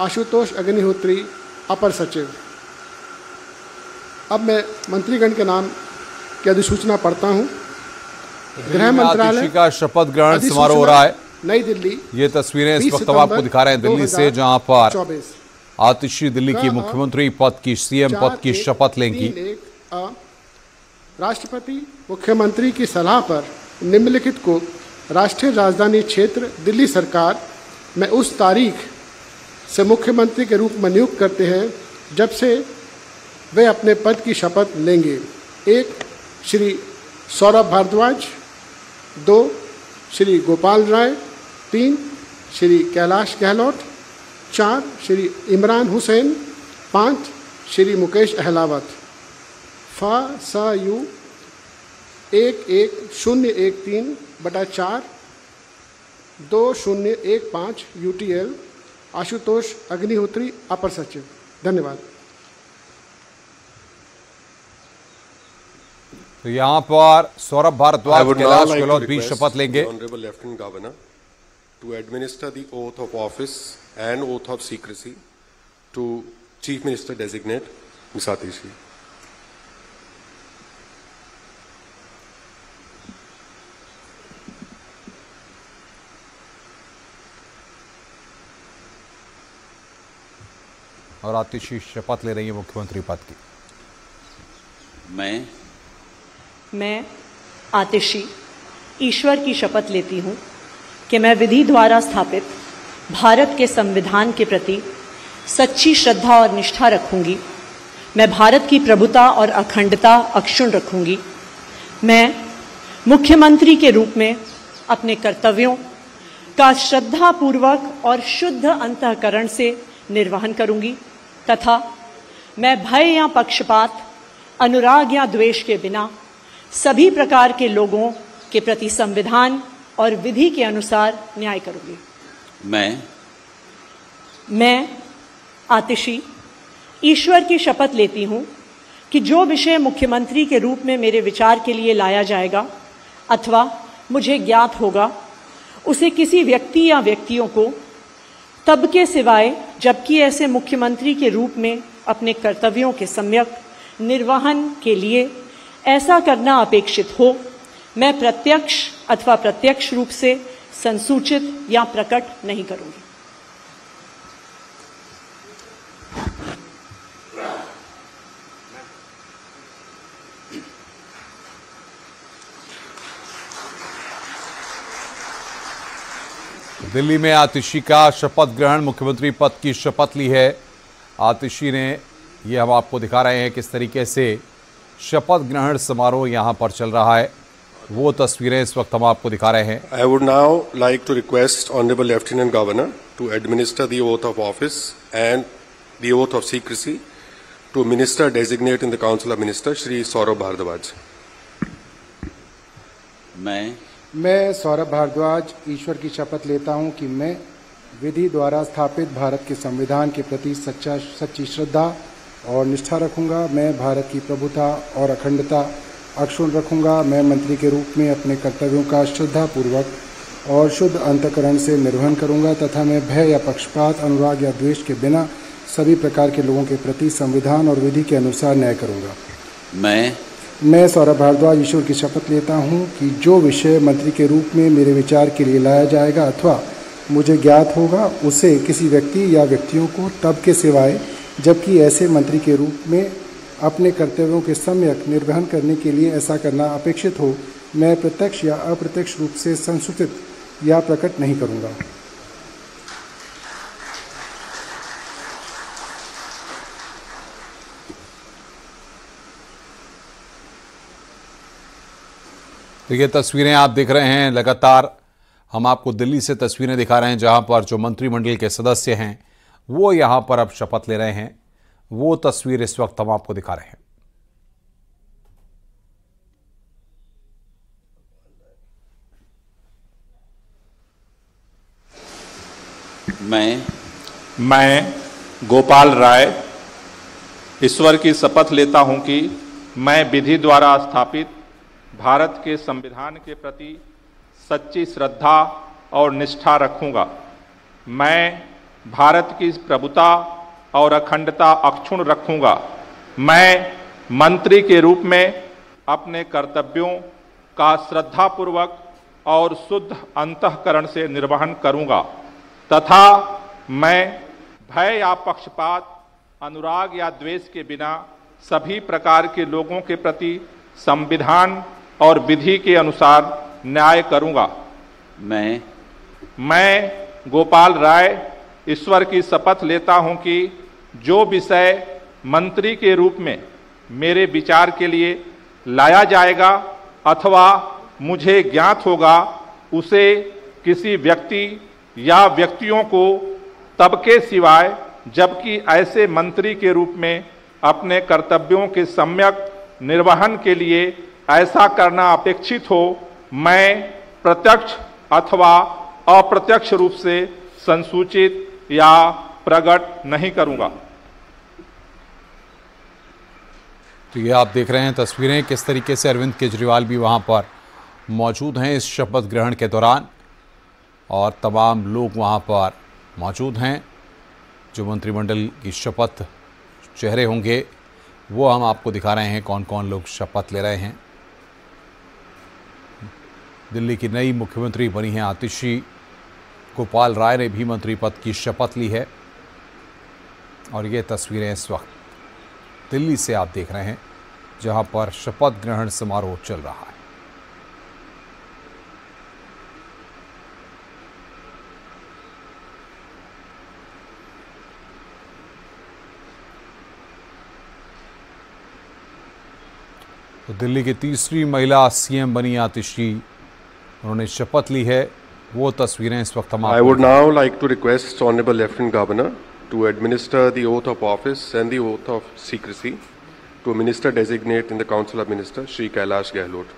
आशुतोष अग्निहोत्री अपर सचिव। अब मैं मंत्रीगण के नाम की अधिसूचना पढ़ता हूँ। गृह मंत्रालय का शपथ ग्रहण समारोह हो रहा है। नई दिल्ली ये तस्वीरें इस 20 वक्त हम आपको दिखा रहे हैं दिल्ली से जहाँ पर आतिशी दिल्ली की मुख्यमंत्री पद की सीएम पद की शपथ लेंगी। राष्ट्रपति मुख्यमंत्री की सलाह पर निम्नलिखित को राष्ट्रीय राजधानी क्षेत्र दिल्ली सरकार में उस तारीख से मुख्यमंत्री के रूप में नियुक्त करते हैं, जब से वे अपने पद की शपथ लेंगे। एक, श्री सौरभ भारद्वाज। दो, श्री गोपाल राय। तीन, श्री कैलाश गहलोत। चार, श्री इमरान हुसैन। पाँच, श्री मुकेश अहलावत। फा, सा, यू। एक एक, शून्य, एक, तीन, बटा चार। दो, शून्य, एक, पाँच, U T L. Ashutosh Agnihotri अपर सचिव। धन्यवाद। तो यहाँ पर सौरभ भारद्वाज कैलाश गहलोत भी शपथ लेंगे। Honourable governor to administer the oath of office and oath of secrecy to chief minister designate मिसातीशी और आतिशी शपथ ले रही है मुख्यमंत्री पद की। मैं? मैं आतिशी ईश्वर की शपथ लेती हूँ कि मैं विधि द्वारा स्थापित भारत के संविधान के प्रति सच्ची श्रद्धा और निष्ठा रखूँगी। मैं भारत की प्रभुता और अखंडता अक्षुण रखूँगी। मैं मुख्यमंत्री के रूप में अपने कर्तव्यों का श्रद्धापूर्वक और शुद्ध अंतकरण से निर्वहन करूँगी तथा मैं भय या पक्षपात अनुराग या द्वेष के बिना सभी प्रकार के लोगों के प्रति संविधान और विधि के अनुसार न्याय करूँगी। मैं? मैं आतिशी ईश्वर की शपथ लेती हूँ कि जो विषय मुख्यमंत्री के रूप में मेरे विचार के लिए लाया जाएगा अथवा मुझे ज्ञात होगा उसे किसी व्यक्ति या व्यक्तियों को तब के सिवाय, जबकि ऐसे मुख्यमंत्री के रूप में अपने कर्तव्यों के सम्यक निर्वहन के लिए ऐसा करना अपेक्षित हो, मैं प्रत्यक्ष अथवा प्रत्यक्ष रूप से संसूचित या प्रकट नहीं करूँगी। दिल्ली में आतिशी का शपथ ग्रहण मुख्यमंत्री पद की शपथ ली है। आतिशी ने ये हम आपको दिखा रहे हैं किस तरीके से शपथ ग्रहण समारोह यहाँ पर चल रहा है। वो तस्वीरें इस वक्त हम आपको दिखा रहे हैं। I would now like to request honourable lieutenant governor to administer the oath of office and the oath of secrecy to minister designate in the council of minister Shri Saurabh Bharadwaj मैं मैं सौरभ भारद्वाज, ईश्वर की शपथ लेता हूँ कि मैं विधि द्वारा स्थापित भारत के संविधान के प्रति सच्चा, सच्ची श्रद्धा और निष्ठा रखूँगा। मैं भारत की प्रभुता और अखंडता अक्षुण रखूँगा। मैं मंत्री के रूप में अपने कर्तव्यों का श्रद्धापूर्वक और शुद्ध अंतकरण से निर्वहन करूँगा तथा मैं भय या पक्षपात, अनुराग या द्वेष के बिना सभी प्रकार के लोगों के प्रति संविधान और विधि के अनुसार न्याय करूँगा। मैं मैं सौरभ भारद्वाज, ईश्वर की शपथ लेता हूँ कि जो विषय मंत्री के रूप में मेरे विचार के लिए लाया जाएगा अथवा मुझे ज्ञात होगा, उसे किसी व्यक्ति या व्यक्तियों को तब के सिवाय, जबकि ऐसे मंत्री के रूप में अपने कर्तव्यों के सम्यक निर्वहन करने के लिए ऐसा करना अपेक्षित हो, मैं प्रत्यक्ष या अप्रत्यक्ष रूप से संसूचित या प्रकट नहीं करूँगा। तो ये तस्वीरें आप देख रहे हैं लगातार हम आपको दिल्ली से तस्वीरें दिखा रहे हैं जहाँ पर जो मंत्रिमंडल के सदस्य हैं वो यहाँ पर अब शपथ ले रहे हैं। वो तस्वीर इस वक्त हम आपको दिखा रहे हैं। मैं मैं गोपाल राय ईश्वर की शपथ लेता हूँ कि मैं विधि द्वारा स्थापित भारत के संविधान के प्रति सच्ची श्रद्धा और निष्ठा रखूँगा। मैं भारत की प्रभुता और अखंडता अक्षुण रखूँगा। मैं मंत्री के रूप में अपने कर्तव्यों का श्रद्धापूर्वक और शुद्ध अंतकरण से निर्वहन करूँगा। तथा मैं भय या पक्षपात, अनुराग या द्वेष के बिना सभी प्रकार के लोगों के प्रति संविधान और विधि के अनुसार न्याय करूँगा। मैं मैं गोपाल राय ईश्वर की शपथ लेता हूँ कि जो विषय मंत्री के रूप में मेरे विचार के लिए लाया जाएगा अथवा मुझे ज्ञात होगा उसे किसी व्यक्ति या व्यक्तियों को तब के सिवाय जबकि ऐसे मंत्री के रूप में अपने कर्तव्यों के सम्यक निर्वहन के लिए ऐसा करना अपेक्षित हो, मैं प्रत्यक्ष अथवा अप्रत्यक्ष रूप से संसूचित या प्रकट नहीं करूँगा। तो ये आप देख रहे हैं तस्वीरें, किस तरीके से अरविंद केजरीवाल भी वहाँ पर मौजूद हैं इस शपथ ग्रहण के दौरान। और तमाम लोग वहाँ पर मौजूद हैं, जो मंत्रिमंडल की शपथ चेहरे होंगे, वो हम आपको दिखा रहे हैं कौन कौन लोग शपथ ले रहे हैं। दिल्ली की नई मुख्यमंत्री बनी हैं आतिशी। गोपाल राय ने भी मंत्री पद की शपथ ली है। और ये तस्वीरें इस वक्त दिल्ली से आप देख रहे हैं, जहाँ पर शपथ ग्रहण समारोह चल रहा है। तो दिल्ली की तीसरी महिला सीएम बनी आतिशी। उन्होंने शपथ ली है वो तस्वीरें इस वक्त I would now like to request honourable lieutenant governor to administer the oath of office and the oath of secrecy to minister designate in the council of minister Shri Kailash Gahlot